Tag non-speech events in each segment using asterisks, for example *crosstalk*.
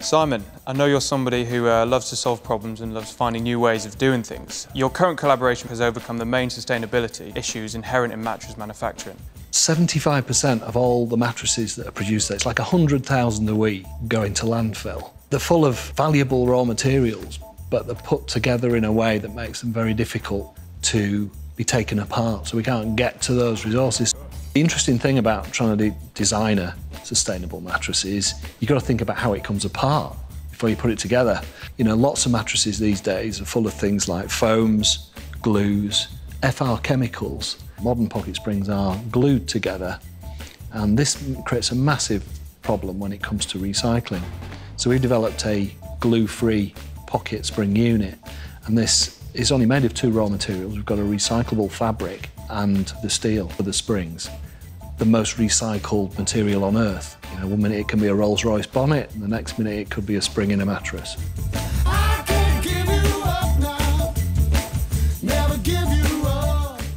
Simon, I know you're somebody who uh, loves to solve problems and loves finding new ways of doing things. Your current collaboration has overcome the main sustainability issues inherent in mattress manufacturing. 75% of all the mattresses that are produced, it's like 100,000 a week, go into landfill. They're full of valuable raw materials, but they're put together in a way that makes them very difficult to be taken apart, so we can't get to those resources. The interesting thing about trying to de design a sustainable mattress is you've got to think about how it comes apart before you put it together. You know, lots of mattresses these days are full of things like foams, glues, FR chemicals. Modern pocket springs are glued together, and this creates a massive problem when it comes to recycling. So we've developed a glue-free pocket spring unit, and this is only made of two raw materials. We've got a recyclable fabric and the steel for the springs. The most recycled material on earth. You know, one minute it can be a Rolls-Royce bonnet, and the next minute it could be a spring in a mattress.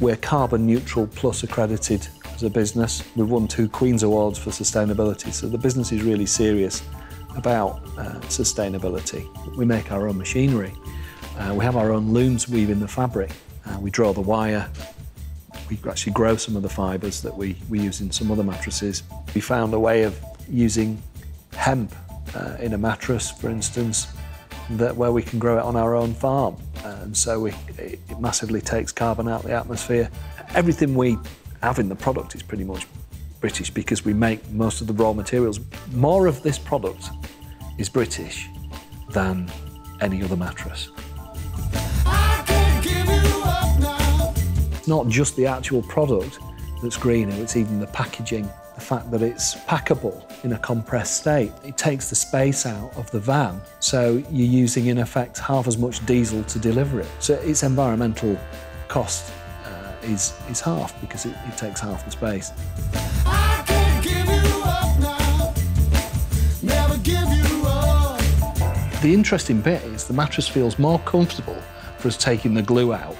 We're carbon neutral plus accredited as a business. We've won two Queen's Awards for sustainability, so the business is really serious about uh, sustainability. We make our own machinery. Uh, we have our own looms weaving the fabric. Uh, we draw the wire. We actually grow some of the fibres that we, we use in some other mattresses. We found a way of using hemp uh, in a mattress, for instance, that where we can grow it on our own farm. And so we, it massively takes carbon out of the atmosphere. Everything we have in the product is pretty much British because we make most of the raw materials. More of this product is British than any other mattress. It's not just the actual product that's greener, it's even the packaging, the fact that it's packable in a compressed state. It takes the space out of the van, so you're using in effect half as much diesel to deliver it. So its environmental cost uh, is, is half because it, it takes half the space. The interesting bit is the mattress feels more comfortable for us taking the glue out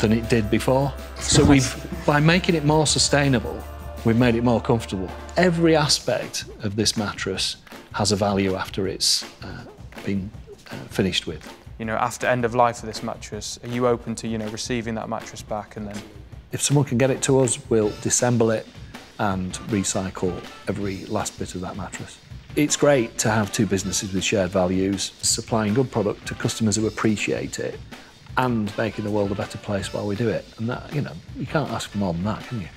than it did before. So *laughs* we've, by making it more sustainable, we've made it more comfortable. Every aspect of this mattress has a value after it's uh, been uh, finished with. You know, after end of life of this mattress, are you open to, you know, receiving that mattress back and then? If someone can get it to us, we'll disassemble it and recycle every last bit of that mattress. It's great to have two businesses with shared values, supplying good product to customers who appreciate it and making the world a better place while we do it. And that, you know, you can't ask for more than that, can you?